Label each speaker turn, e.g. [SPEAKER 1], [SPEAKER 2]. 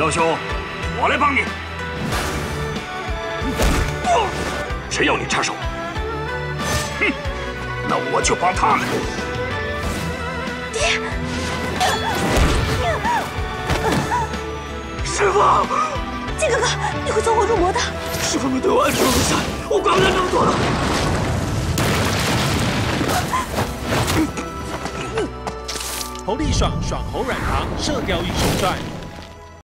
[SPEAKER 1] 妖兄，我来帮你。谁要你插手？哼，那我就帮他们。
[SPEAKER 2] 爹，
[SPEAKER 1] 师傅，
[SPEAKER 2] 靖哥哥，你会走火入魔的。
[SPEAKER 1] 师傅们对我恩重如山，我管不了那么多了。
[SPEAKER 3] 侯立爽，爽喉软糖，《射雕英雄传》。